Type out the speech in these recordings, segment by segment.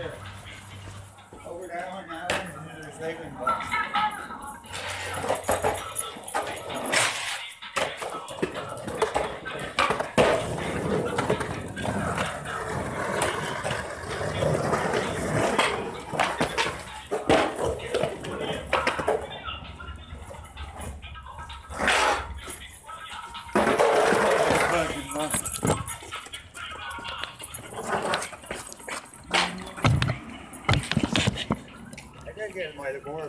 there. Over that one, one, and there's Lakeland Box. I gotta get my more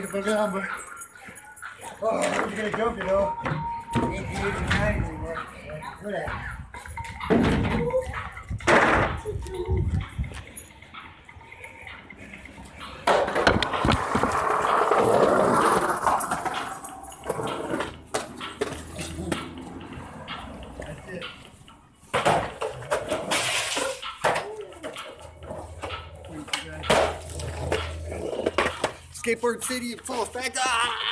Pick up the number. Oh, we're gonna jump it though. Ain't the 89 anymore. Look at that. Skateboard City in full effect. Ah!